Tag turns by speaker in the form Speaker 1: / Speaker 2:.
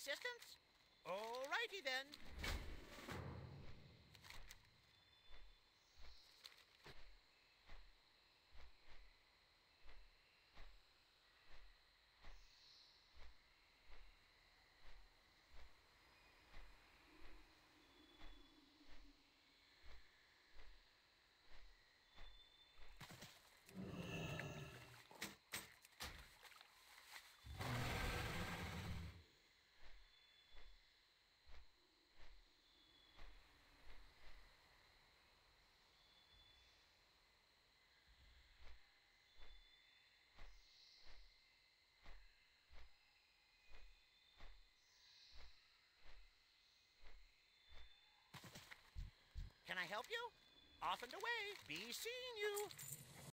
Speaker 1: assistance? Alrighty then. Help you? Off and away. Be seeing you.